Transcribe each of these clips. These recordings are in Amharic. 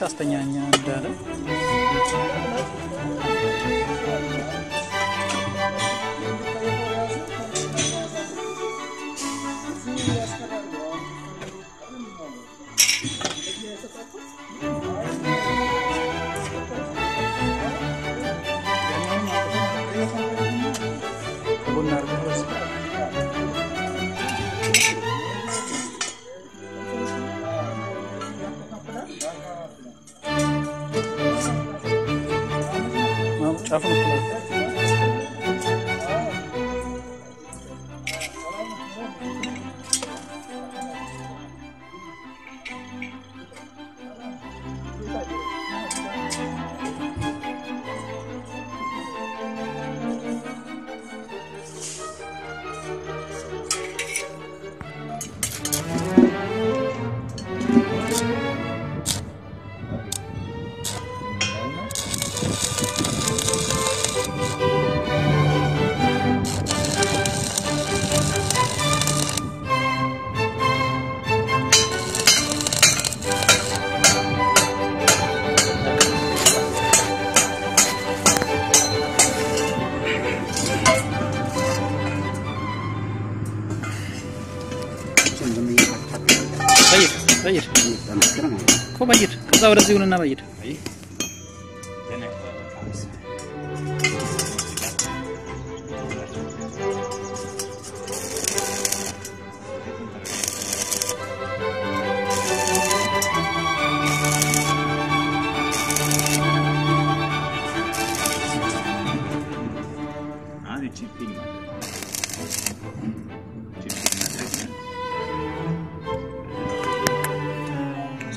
ታስተኛኛ እንዳለ Ela falou berhasil na bayar.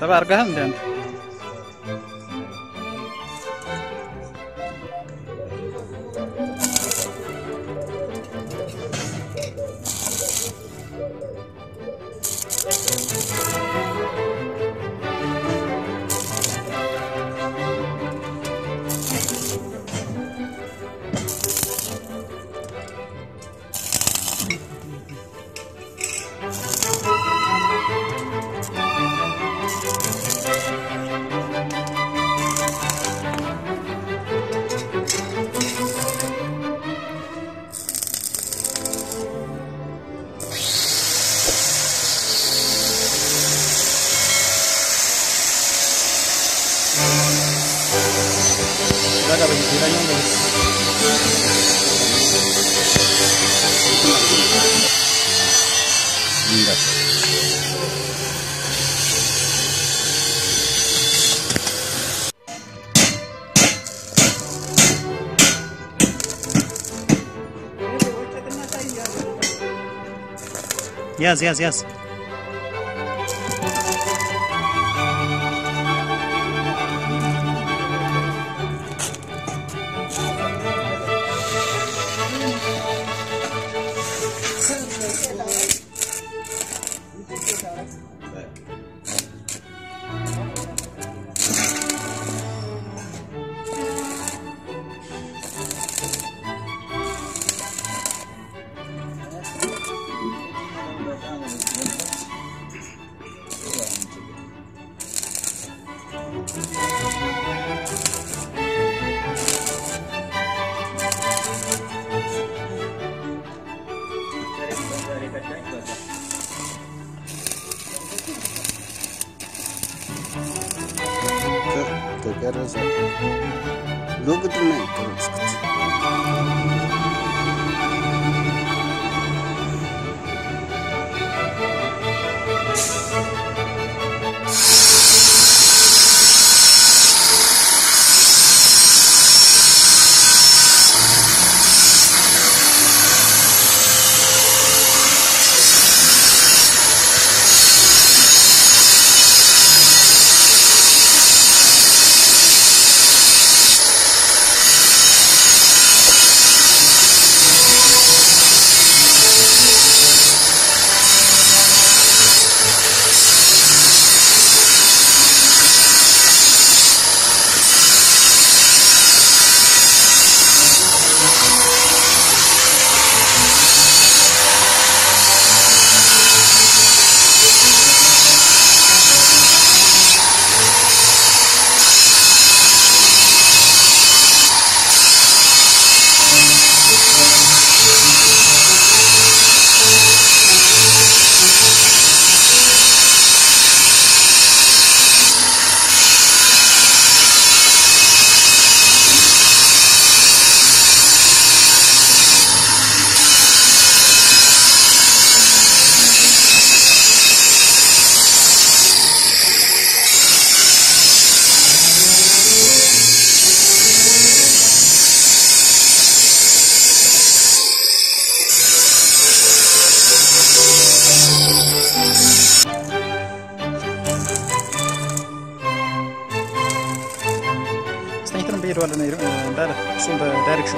Sabar kan dan. Yes, yes, yes.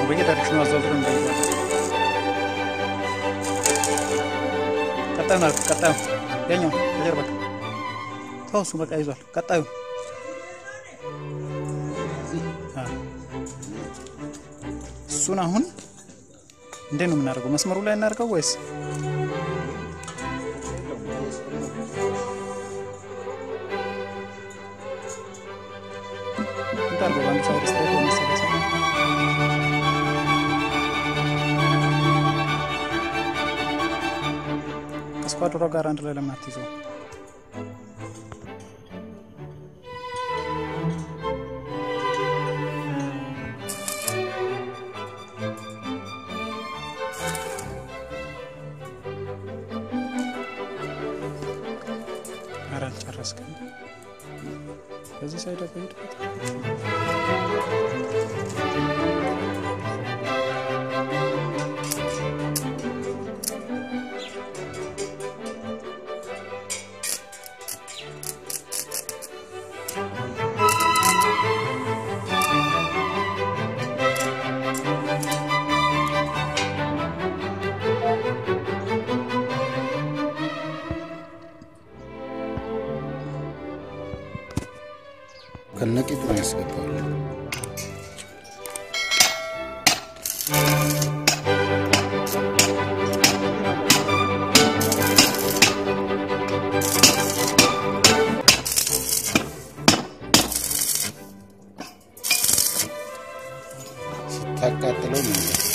በየዳይሬክሽኑ አዘዋውረን እንሄዳለን። ቀጣዩን አልኩት። ቀጣዩ ያኛው ከጀርባ ተው፣ በቃ ይዟል። ቀጣዩ እሱን አሁን እንዴት ነው የምናደርገው? መስመሩ ላይ እናደርገው ወይስ ከስኳድሯ ጋር አንድ ላይ ለምን አትይዘው? ኧረ አልጨረስክም። በዚህ ሳይድ करने की कोशिश करता हूँ Acá te lo digo.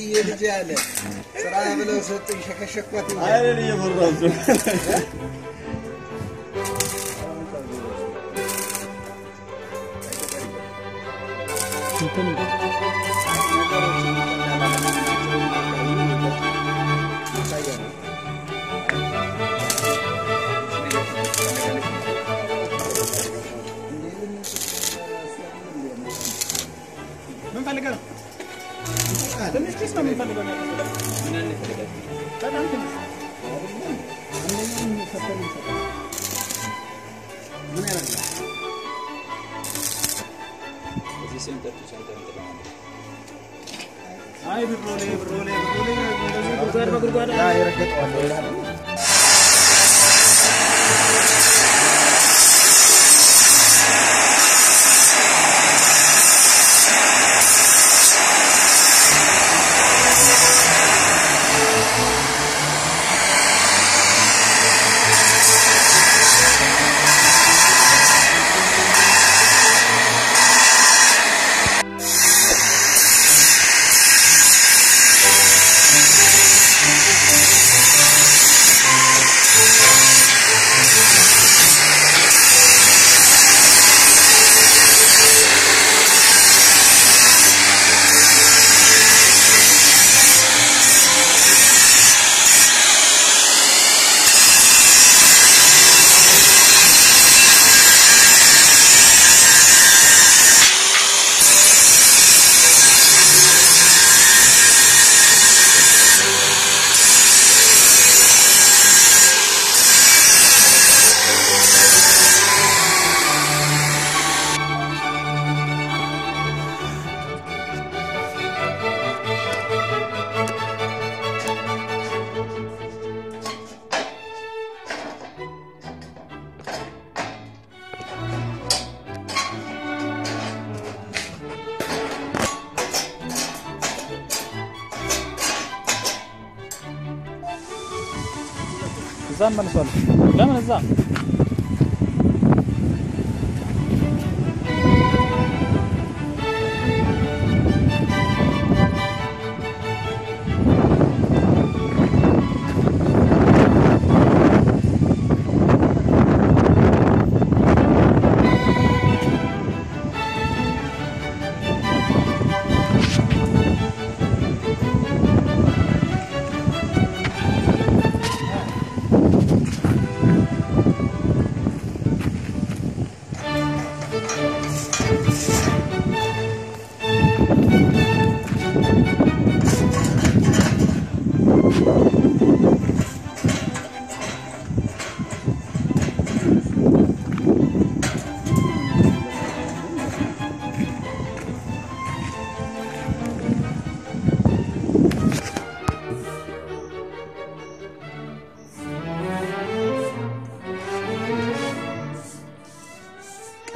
diye diyeceğini. Sıraya bile ısıttın şaka şaka diye. Hayır niye buradan Thank you. ትንሽ ኪስ ነው የምንፈልገው። በጣም ትንሽ ምን ያደርጋል? አይ ብሮሌ ብሮሌ ብሮሌ እንደዚህ ጉድጓድ በጉድጓድ ያ ይረገጠዋል ይላል። زمن صلح لا ما الزمن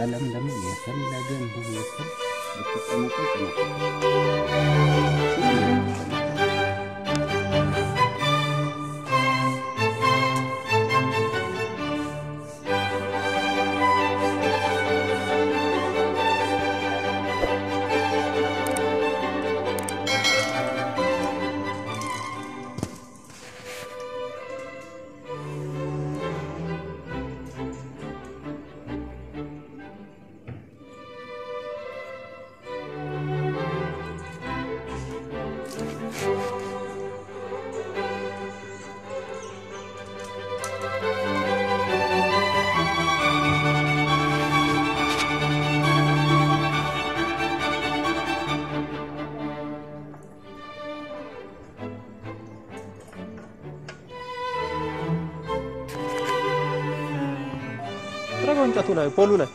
alam kalamdaman ya sandagan bumisan dapat ano ko ano ko Tuna de Poluna.